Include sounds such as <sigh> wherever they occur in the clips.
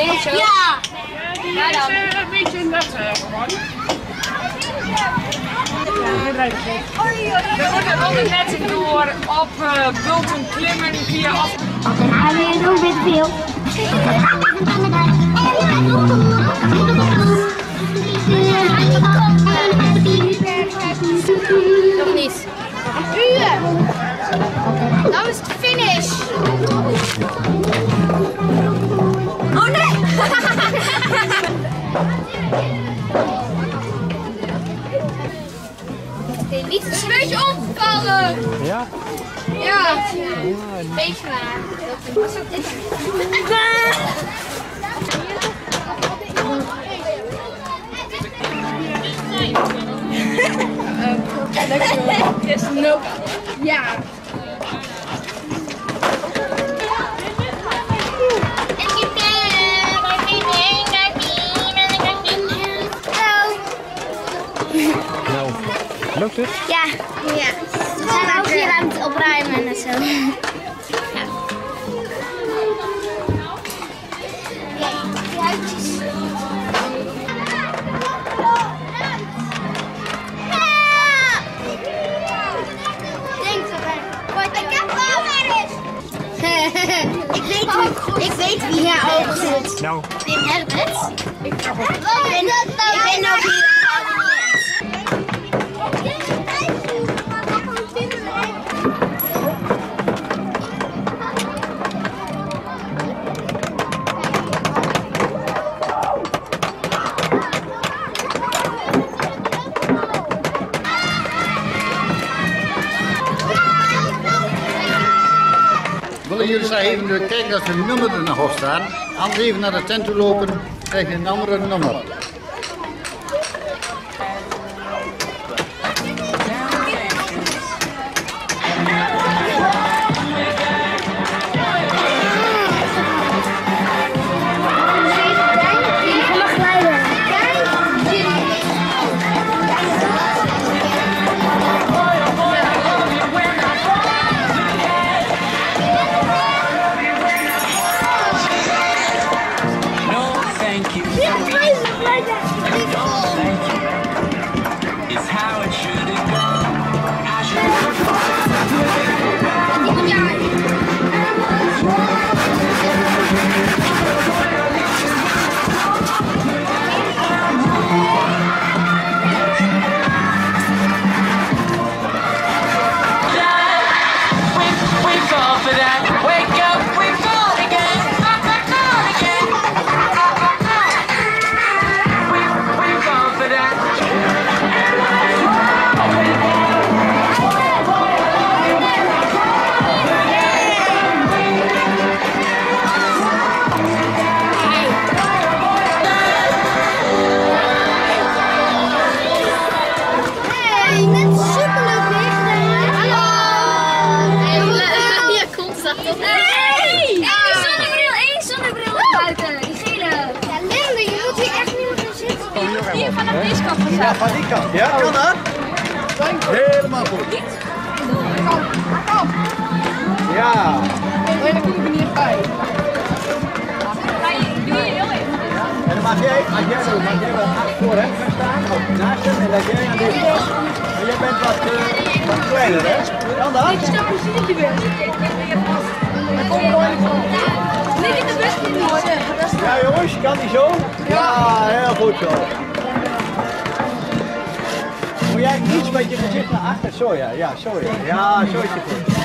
Ja! Ja, is eh, een beetje nat eh, geworden. We moeten ook net door op eh, bulten klimmen via af. Met veel. Nog niet. Uur! Dan is het finish! Niet een beetje opvallen. Ja? Ja. Een beetje maar. Wat is dit? <laughs> <laughs> Yes, no. Ja. Lukt het? Ja. Ja. We zijn ook hier aan het opruimen en zo. Ja. Ik heb het ik weet, ik weet wie hier ook zit. Nou, Herbert. Ik ben, ik ben ook hier even kijken of de nummer er nog op staan? Anders even naar de tent toe lopen, krijg je een andere nummer. Ja, van die kant. Ja, kan dat? Helemaal goed. Ja. En dan mag jij, mag jij, wel- mag jij wel voor hem gaan staan, of naast hem, en dat jij aan deze kant. Maar jij bent wat, eh, wat kleiner, hè? Kan dat? Niks de beste niet. Ja jongens, kan die zo? Ja, heel goed zo. Moet jij iets met je gezicht naar achter? Zo ja, ja, zo ja. Ja, zo is het goed.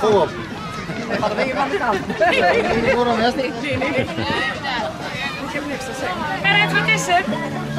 Kom op. Ga er weer aan de kant. Waarom is het? Gerrit, wat is het? Would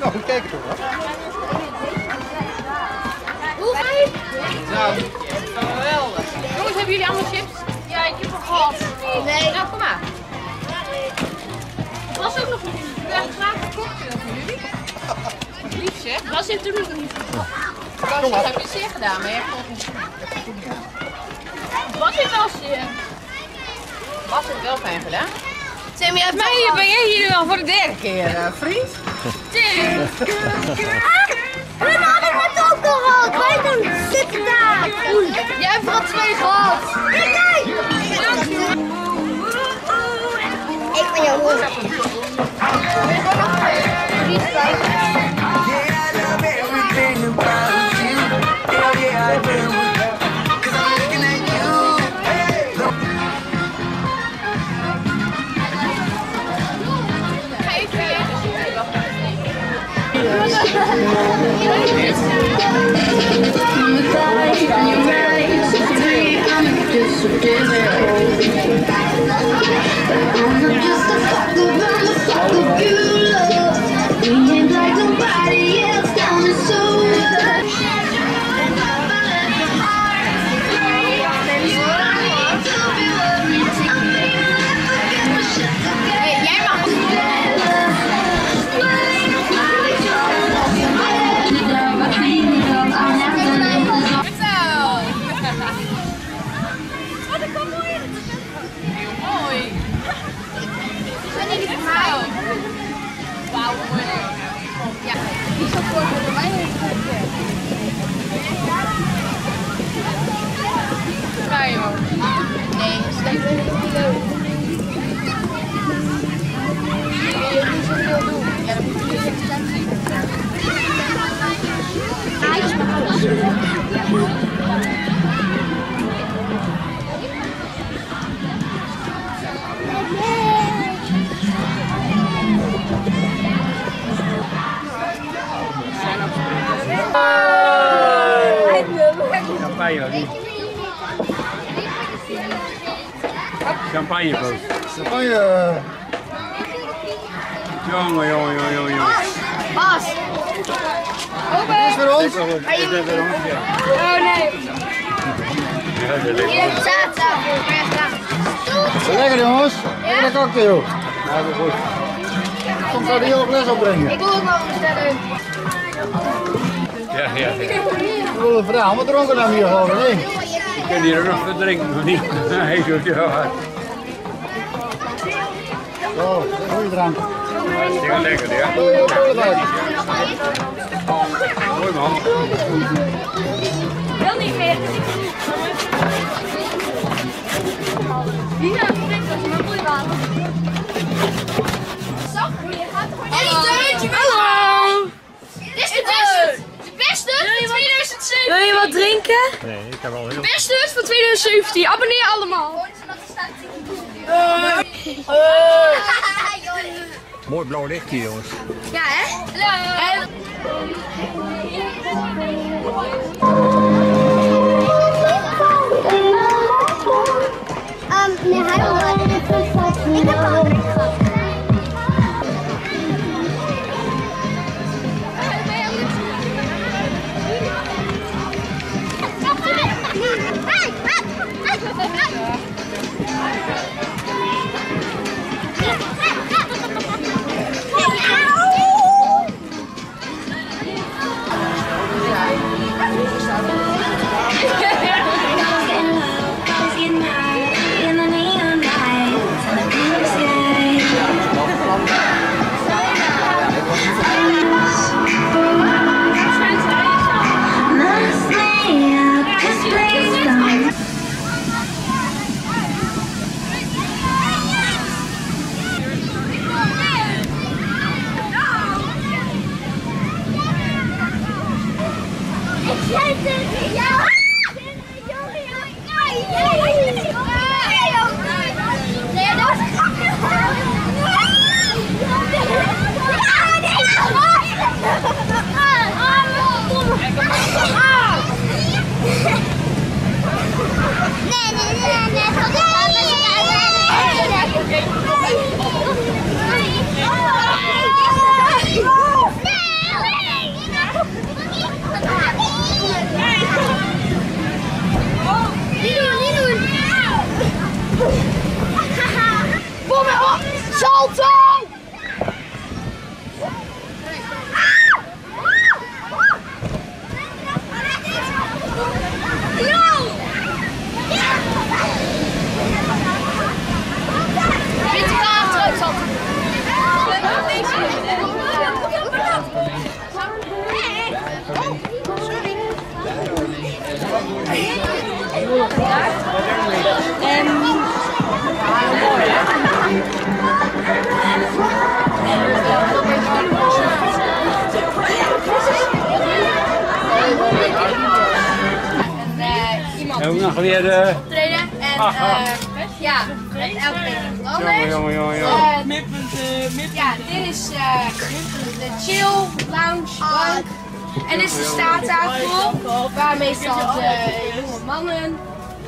Nou, kijk toch wel. Hoe? Nou, geweldig. Jongens, hebben jullie allemaal chips? Ja, ik heb er gehad. Nee. Nou, kom maar. Het was ook nog een graag gekocht van jullie. Lief zeg. Was je natuurlijk nog niet? Dat heb je zeer gedaan, maar je hebt nog niet. Was je wel zeer? Was het wel fijn gedaan? Sammy, ben jij hier al voor de derde keer, eh, vriend. En dan had ik het ook gehad. Wij doen zitten daar. Jij hebt er al twee gehad. Ik ben jouw moeder. Jij Champagneboot. Champagne. Jongen, jongen, jongen, jongen. jongen. Bas! Is voor ons. Is dat er ons? Ja. Oh nee. Ja, Hier staat daar. Lekker jongens. Lekker een cocktail. Ja, dat is goed. Soms zou die ook les opbrengen. Ik wil ook nog bestellen. Ja, ja, ja. Ik wil een verhaal, maar dronken dan hier gewoon, nee. Ik kan hier nog wat drinken, nog niet. Het wel hard. Zo, goede drank. Lekker, ja. Mooi man. Wil niet meer. Hier is het maar mooi water. Zag, je gaat gewoon. Hallo! Dit is de beste. De beste van 2007. Wil je wat drinken? Nee, ik heb al heel Beste van 2017. Abonneer allemaal. Mooi blauw licht hier, jongens. Ja, hè? Hallo. Um, nee, hij wil Ik heb ik nog leren. optreden. En Aha. eh, ja, met elke week Jongen, anders. jongen, jongen, jongen. Eh, ja, dit is eh, de chill lounge bank. En dit is de staattafel, waar meestal de jonge mannen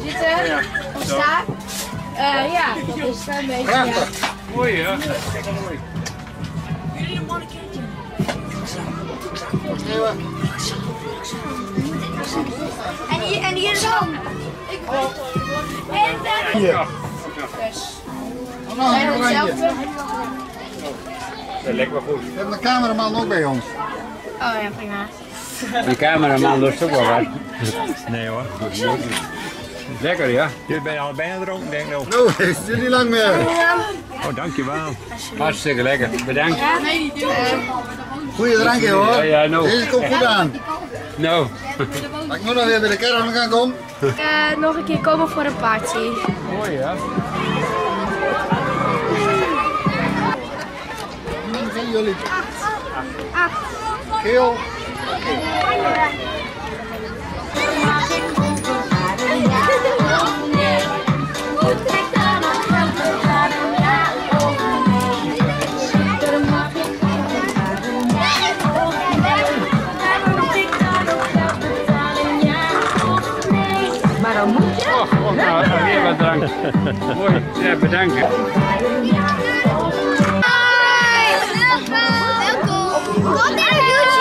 zitten. Of staan. Eh, ja, dat is een beetje. Ja. Mooi, hè? Mooi. En hier, en hier dan. Ik En dan. Ja. Dus, Oh, zijn hetzelfde. Dat lijkt wel goed. We hebben de cameraman ook bij ons. Oh ja, prima. Die cameraman doet ook wel wat. Nee hoor. Lekker, ja. Jullie zijn al bijna dronken, denk ik. Oh, is het niet lang meer. Oh, dankjewel. Hartstikke lekker. Bedankt. Goeie drankje Ja, hoor. ja, nou. Deze komt goed aan. Nou. Ik nu nog weer bij de caravan gaan komen. Eh, nog een keer komen voor een party. Mooi, ja. Wie zijn jullie? Geel. Oh, drank. Mooi. Ja, bedankt. Hi! Welkom!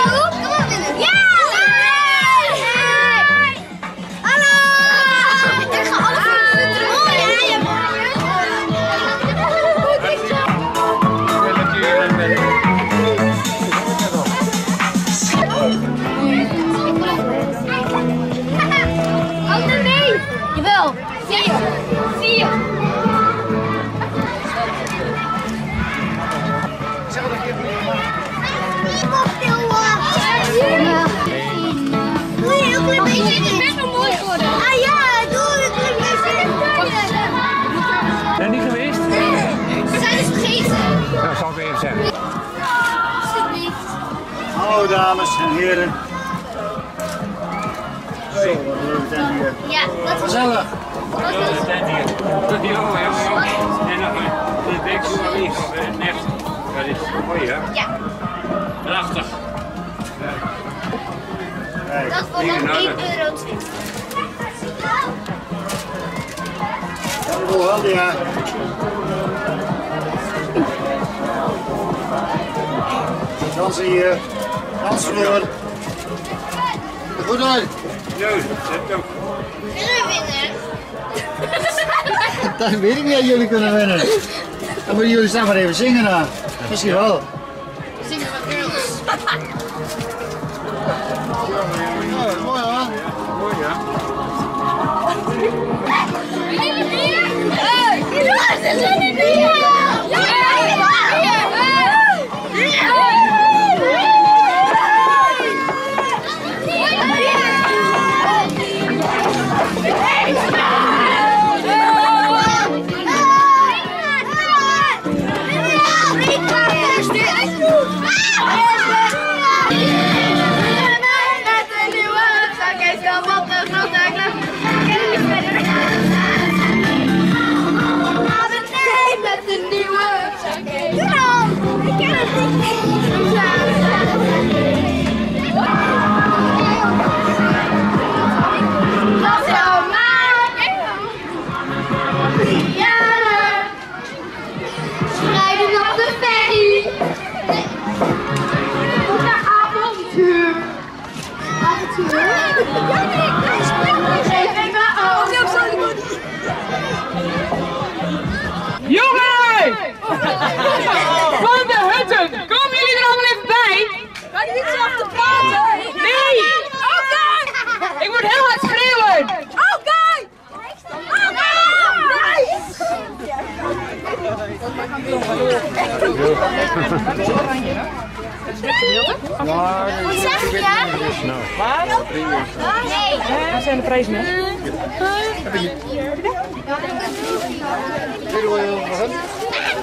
Dat zeggen. Hallo dames en heren. Zo, wat leuk zijn hier. Ja, dat Gezellig. Dat zijn hier. En nog een. Op het net. Dat is mooi, hè? Ja, Prachtig. dat was Hier, dan nou, 1 dat- euro. Hallo, hallo ja. Dansen hier. Dansvloer. Goed uit. Zo, zet ook. Kunnen we winnen? Dat weet ik niet jullie kunnen winnen. Dan moeten jullie maar even zingen dan. Misschien wel.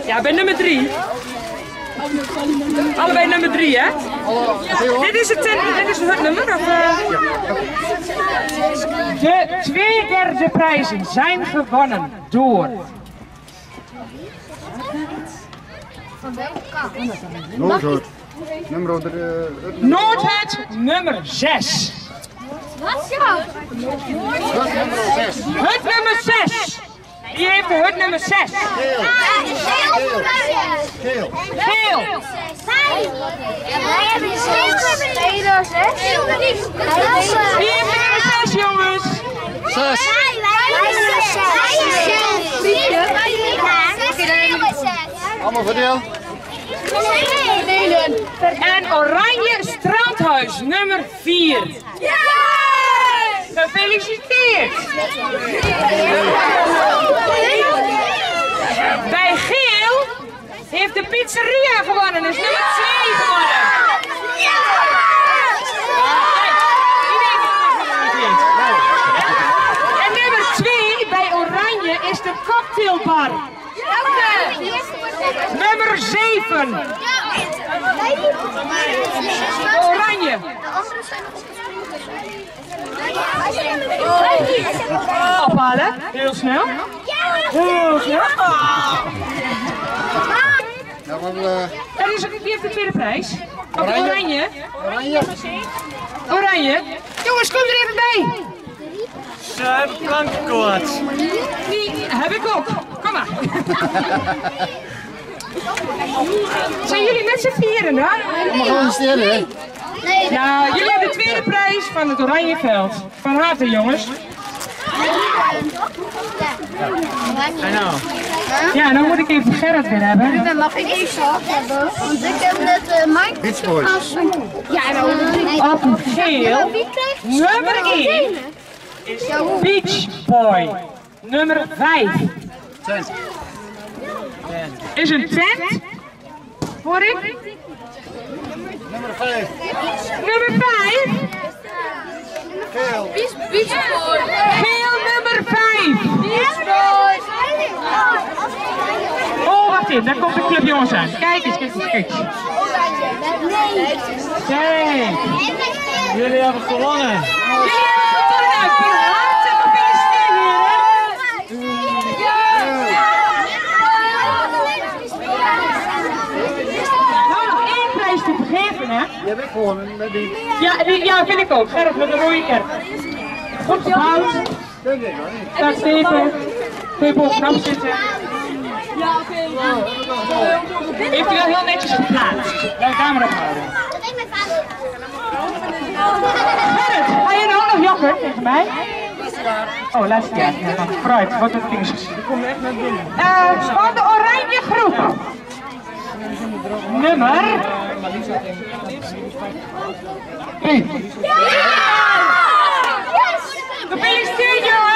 Ja, bij nummer drie. Allebei nummer drie, hè? Dit is het, ten- dit is het nummer? Of, eh? De twee derde prijzen zijn gewonnen door Noordhout. Nummer de... Noordhut nummer 6. Wat? Ja. Hut nummer 6. Wie heeft de hut nummer 6? Geel. Geel. Geel. Wij hebben geel. Tweede zes. Wie heeft de nummer 6, jongens? Zes. Allemaal verdeeld. En Oranje Strandhuis nummer 4. Gefeliciteerd. Bij Geel heeft de pizzeria gewonnen, dus nummer 2 gewonnen. En nummer 2 bij Oranje is de cocktailbar. Nummer 7. Oranje. Ophalen. Heel snel. Ja, maar eh, Er is, wie heeft de tweede prijs? Oranje. oranje. oranje. Oranje. Jongens, kom er even bij. Plankenkoorts. Die heb ik ook. Kom maar. Zijn jullie met z'n vieren dan? Allemaal gewoon steden, hè? Nou, jullie hebben de tweede prijs van het Oranje Veld. Van harte, jongens. Ja, dan moet ik even Gerrit weer hebben. Mag ik even hebben? Want ik heb net uh, Mike Beach Boys. Ja, nou. Op geel, Wie krijgt nummer 1 is Beach Boy. Nummer 5 Tent. is een tent. Hoor ik? Nummer vijf. Nummer 5. Geel. Geel nummer 5. Oh, wacht even, daar komt de club jongens aan. Kijk eens, kijk eens, kijk eens. Kijk. Jullie hebben gewonnen. Jullie hebben gewonnen. Van harte gefeliciteerd, heren. Nou, nog één prijs te vergeven, hè? Die heb ik gewonnen met die. Ja, die, ja vind ik ook. Gerrit met een rode kerk. Goed gebouwd. Ik. Staat stevig. Kun je bovenop zitten. Heeft u wel heel netjes geplaatst. Blijf camera houden. Gerrit, ga je nou nog jokken tegen mij? Oh, laatste jaar. Ja, dan Vooruit, wat het ding is gezien. Eh, van de oranje groep. Nummer. Drie. Gefeliciteerd jongens!